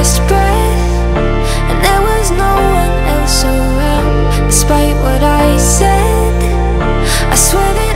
last breath And there was no one else around Despite what I said. I swear that